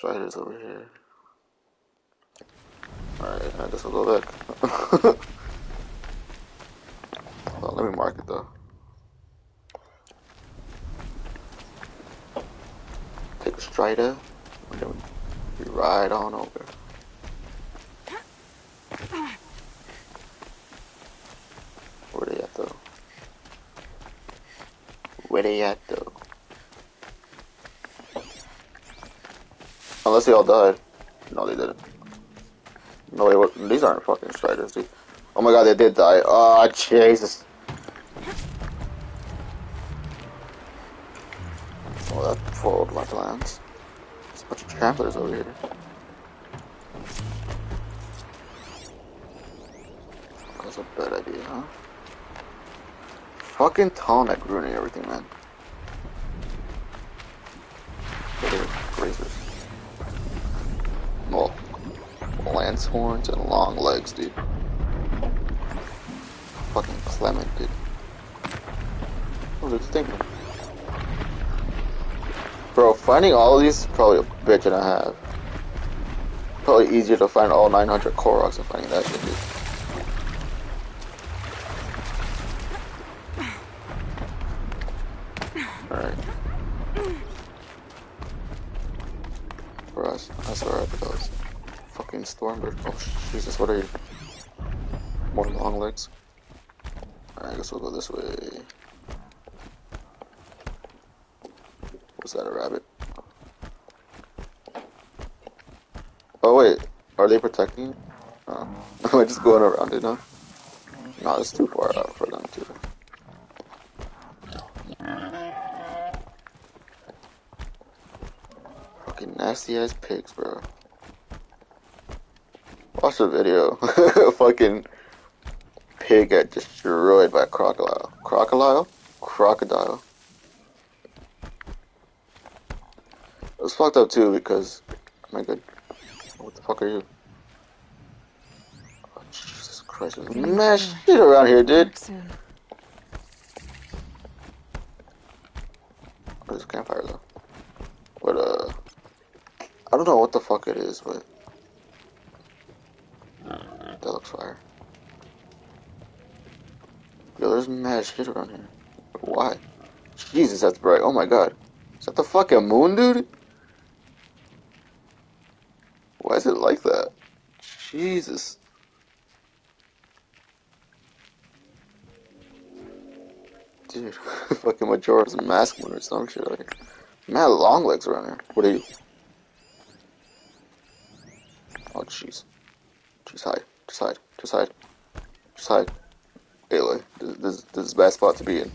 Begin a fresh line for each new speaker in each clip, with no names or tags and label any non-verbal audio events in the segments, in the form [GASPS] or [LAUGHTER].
striders over here. Alright, I guess we'll go back. well, let me mark it though. Take a strider, and then we ride on over. Where they at though? Where they at though? Unless they all died. No, they didn't. No, wait, what? These aren't fucking striders, dude. Oh my god, they did die. Oh, Jesus. Oh, that foiled my plans. There's a bunch of tramplers over here. That's a bad idea, huh? Fucking tonic ruining everything, man. Horns and long legs, dude. Fucking Clement, dude. What was I thinking? Bro, finding all of these is probably a bitch and a half. Probably easier to find all 900 Koroks than finding that shit, dude. Was that a rabbit? Oh, wait. Are they protecting? Oh. [LAUGHS] Am I just going around it now? No, it's too far out for them to. Fucking nasty ass pigs, bro. Watch the video. [LAUGHS] Fucking pig got destroyed by a crocodile. Crocodile? Crocodile. It was fucked up too because, oh my god, what the fuck are you? Oh, Jesus Christ, there's mad shit around here, dude.
Soon.
There's a campfire though. But uh, I don't know what the fuck it is, but that looks fire. Yo, there's mad shit around here. Why? Jesus, that's bright. Oh my god. Is that the fucking moon, dude? Why is it like that? Jesus. Dude, [LAUGHS] fucking Majora's Mask moon or some shit out here. Mad long legs around here. What are you? Oh, jeez. Just hide. Just hide. Just hide. Just hide. Aloy, this, this, is a bad spot to be in.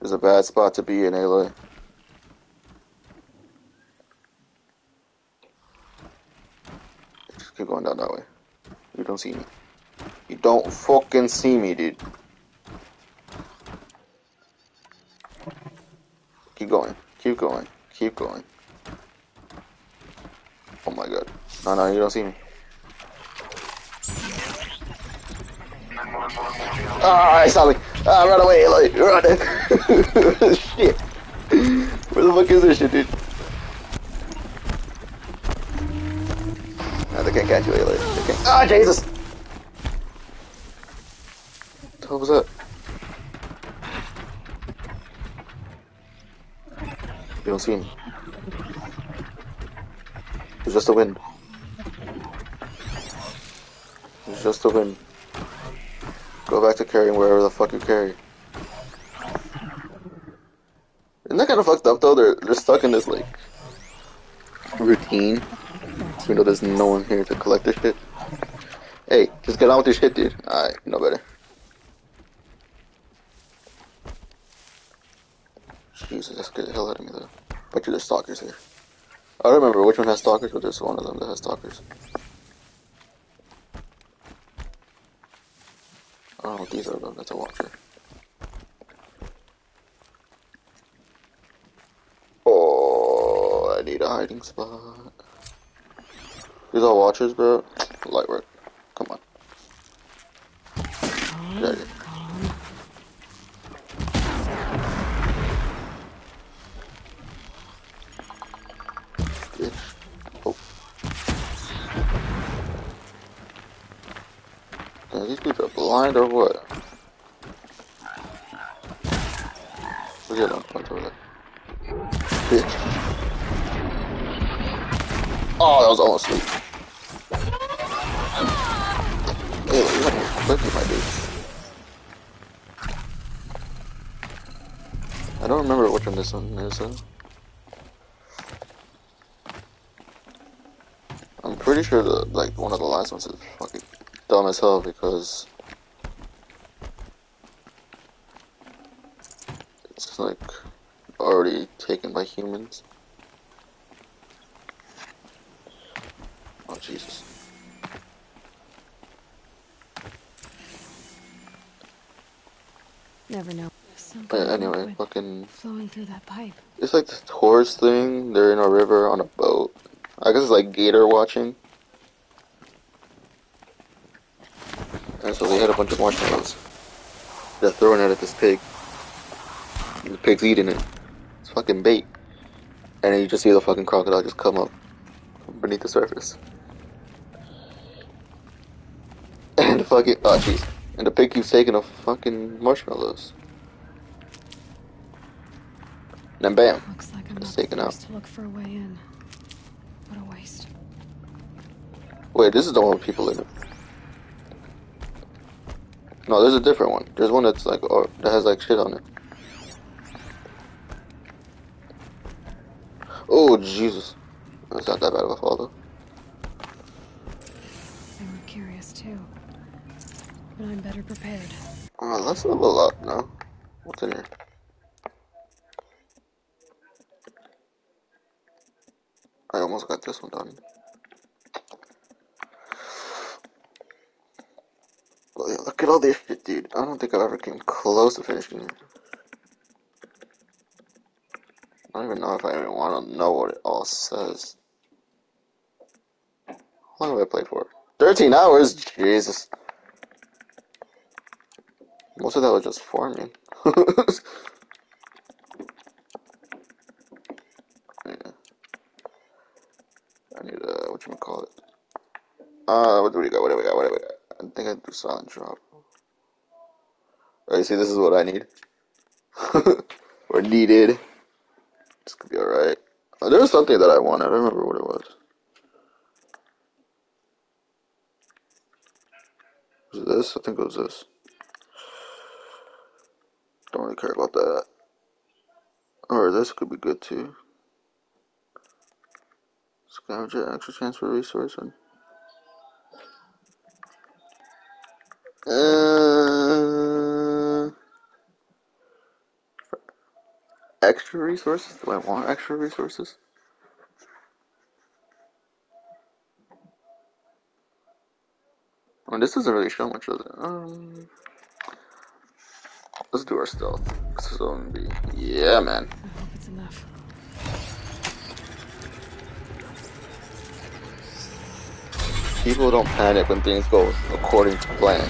This is a bad spot to be in, Aloy. Just keep going down that way. You don't see me. You don't fucking see me, dude. Keep going. Keep going. Keep going. Oh my god. No, no, you don't see me. Ah, I saw me. Run away, Aloy. Run. shit. Where the fuck is this shit, dude? They can't catch you, Aloy. They can't. Ah, Jesus. What the hell was that? You don't see him. It's just the wind. It's just the wind. Go back to carrying wherever the fuck you carry. Isn't that kind of fucked up though? They're they're stuck in this like routine, even though there's no one here to collect their shit. Hey, just get on with your shit, dude. Alright, know better. Jesus, that scared the hell out of me though. Bet you there's stalkers here. I don't remember which one has stalkers, but there's one of them that has stalkers. I don't know what these are though, that's a watcher. Oh, I need a hiding spot. These are watchers, bro. Light work. Come on. Get these people blind or what? Look at punch over there. Bitch. Oh, that was almost sweet. Hey, look, my dude. I don't remember which one this one is. I'm pretty sure the like one of the last ones is fucking dumb as hell because it's like already taken by humans. Oh Jesus.
Never know.
But anyway, fucking
flowing through that pipe.
it's like this horse thing. They're in a river on a boat. I guess it's like gator watching. And so they had a bunch of marshmallows. They're throwing it at this pig. And the pig's eating it. It's fucking bait. And then you just see the fucking crocodile just come up from beneath the surface. [LAUGHS] And the fucking oh jeez. And the pig keeps taking the fucking marshmallows. And then bam.
Looks like I'm
It's
the
taken out.
to look for a way in. What a waste.
Wait, this is the one with people in it. No, there's a different one. There's one that's like, oh, that has like shit on it. Oh, Jesus. That's not that bad of a fall, though.
They were curious too. But I'm better prepared.
Oh, let's level up now. What's in here? I almost got this one done. Well, yeah, look at all this shit, dude. I don't think I ever came close to finishing it. I don't even know if I even want to know what it all says. How long have I played for? 13 hours? Jesus. Most of that was just farming. [LAUGHS] yeah. I need uh what you call it? Uh what do we got? What do we got? What do we got? I think I do silent drop. You see, this is what I need. [LAUGHS] or needed. This could be alright. Oh, there was something that I wanted. I don't remember what it was. Was it this? I think it was this. Don't really care about that. Or this could be good too. Scavenger extra transfer resource and extra resources? Do I want extra resources? I mean, this doesn't really show much, does it? Um, let's do our stealth. This is be, yeah, man.
I hope it's enough.
People don't panic when things go according to plan.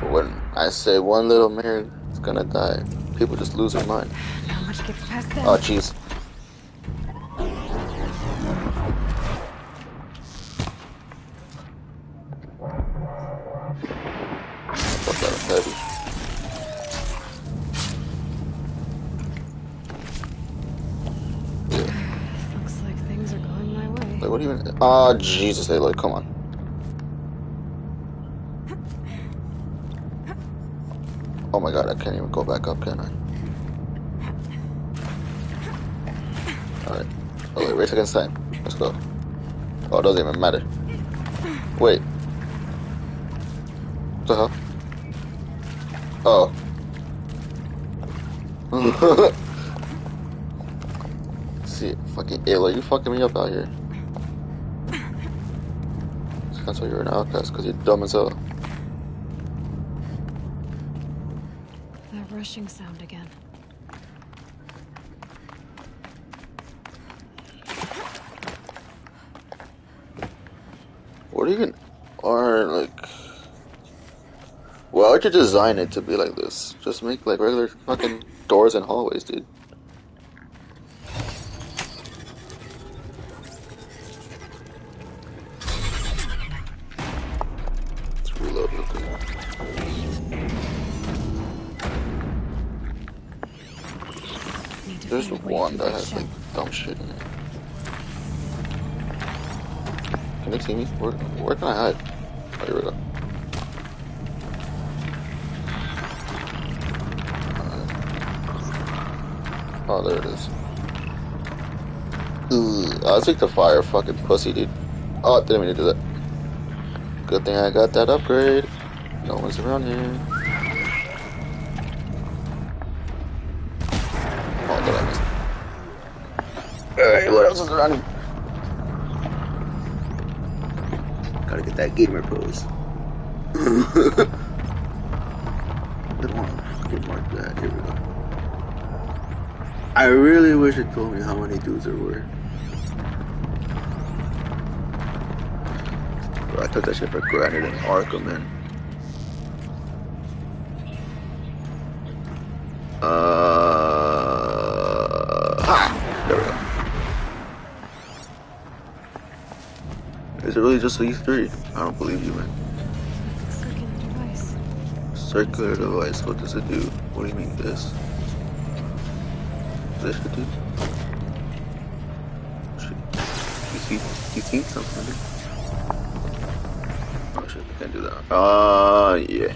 But when I say one little man is gonna die, people just lose their mind.
How much gets past them?
Oh, jeez. That heavy. Yeah. [SIGHS]
Looks like things are going my way.
Like, what do you even? Oh, Jesus, Aloy, come on. Oh my god, I can't even go back up, can I? Alright. Oh, wait, race against time. Let's go. Oh, it doesn't even matter. Wait. What the hell? Oh. [LAUGHS] See, fucking Aloy, you fucking me up out here. You're an outcast, because you're dumb as hell.
Rushing sound again.
What even are like? Why would you design it to be like this? Just make like regular fucking doors and hallways, dude. They see me? Where, where can I hide? Oh, here we go. Oh, there it is. Ugh, I'll take the fire, fucking pussy, dude. Oh, didn't mean to do that. Good thing I got that upgrade. No one's around here. Oh, did I miss? Hey, what else is around here? Gotta get that gamer pose. [LAUGHS] Mark that. Here we go. I really wish it told me how many dudes there were. Bro, I took that shit for granted in Arkham, man. Uh, ha! There we go. Is it really just these three? I don't believe you, man.
Circular device.
Circular device, what does it do? What do you mean this? This should do? You see, you see something? Oh shit, I can't do that. Uh, yeah.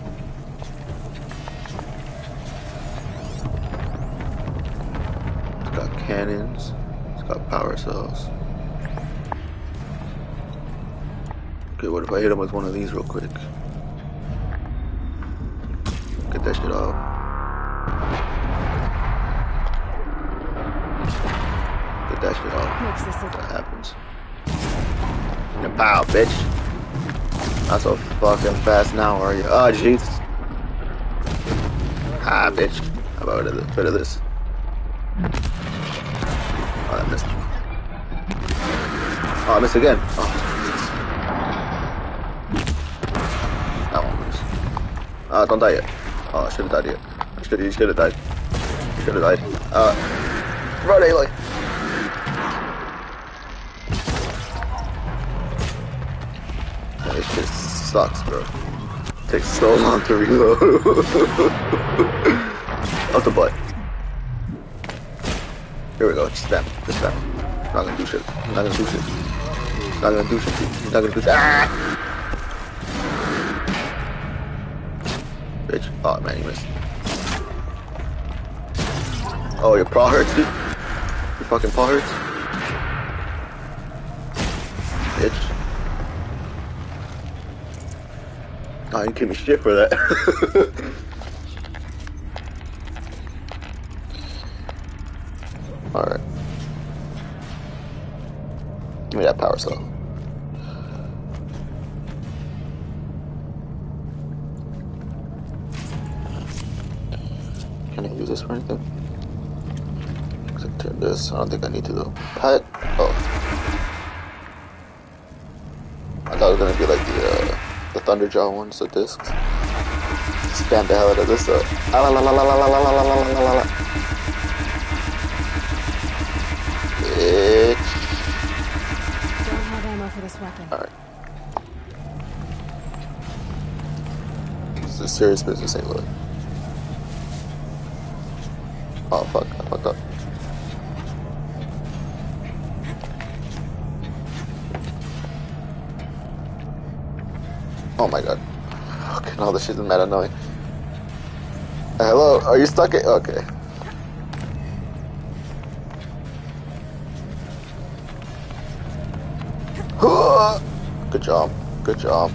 It's got cannons. It's got power cells. Okay, what if I hit him with one of these real quick? Get that shit off. Get that shit off.
Makes this look
That happens. And pow, bitch. Not so fucking fast now, are you? Ah, oh, jeez. Ah, bitch. How about a this? Of this. Oh, I missed. Oh, I missed again. Oh, Jesus. That one missed. Ah, don't die yet. Oh, I should have died yet. I should have, should have died. Should have died. Uh, run, Aloy. This shit sucks, bro. Takes so long to reload. Up the butt. Here we go. Just spam. Just spam. Not gonna do shit. Not gonna do shit. Not gonna do shit. Not gonna do shit. Ah! Bitch. Oh man, you missed. Oh, your paw hurts, dude. Your fucking paw hurts. Bitch. Oh, you give me shit for that. [LAUGHS] Alright. Give me that power cell. this or anything? Click to this. I don't think I need to though. Pet. Oh. I thought it was gonna be like the uh, the Thunderjaw ones, the discs. Spam the hell out of this up. Bitch.
Don't have ammo for this weapon.
Alright. This is serious business, ain't it? Oh fuck, I fucked up. Oh my god. Fucking all this shit is mad annoying. Uh, Hello, are you stuck? In? Okay. [GASPS] Good job. Good job.